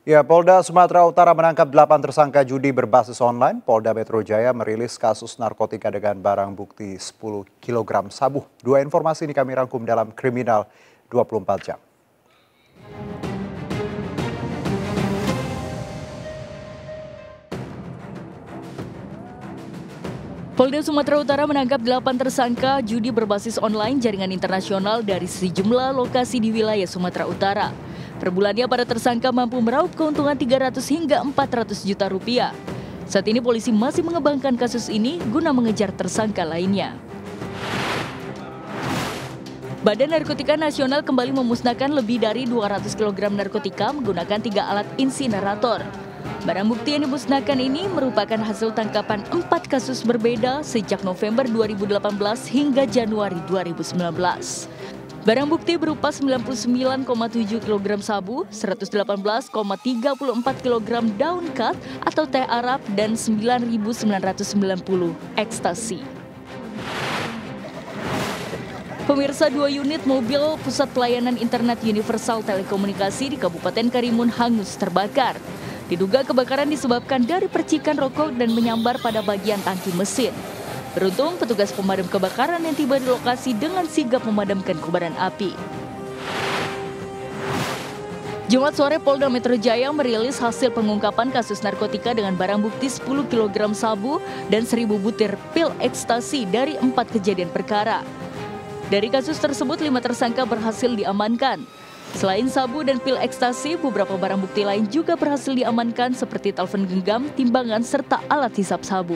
Ya, Polda Sumatera Utara menangkap 8 tersangka judi berbasis online. Polda Metro Jaya merilis kasus narkotika dengan barang bukti 10 kg sabu. Dua informasi ini kami rangkum dalam Kriminal 24 Jam. Polda Sumatera Utara menangkap 8 tersangka judi berbasis online jaringan internasional dari sejumlah lokasi di wilayah Sumatera Utara. Per bulannya para tersangka mampu meraup keuntungan 300 hingga 400 juta rupiah. Saat ini polisi masih mengembangkan kasus ini guna mengejar tersangka lainnya. Badan Narkotika Nasional kembali memusnahkan lebih dari 200 kg narkotika menggunakan tiga alat insinerator. Barang bukti yang dimusnahkan ini merupakan hasil tangkapan empat kasus berbeda sejak November 2018 hingga Januari 2019. Barang bukti berupa 99,7 kg sabu, 118,34 kg daun kat atau teh Arab dan 9.990 ekstasi. Pemirsa dua unit mobil Pusat Pelayanan Internet Universal Telekomunikasi di Kabupaten Karimun hangus terbakar. Diduga kebakaran disebabkan dari percikan rokok dan menyambar pada bagian tangki mesin. Beruntung petugas pemadam kebakaran yang tiba di lokasi dengan sigap memadamkan kobaran api. Jumat sore Polda Metro Jaya merilis hasil pengungkapan kasus narkotika dengan barang bukti 10 kg sabu dan 1000 butir pil ekstasi dari empat kejadian perkara. Dari kasus tersebut, lima tersangka berhasil diamankan. Selain sabu dan pil ekstasi, beberapa barang bukti lain juga berhasil diamankan seperti telepon genggam, timbangan, serta alat hisap sabu.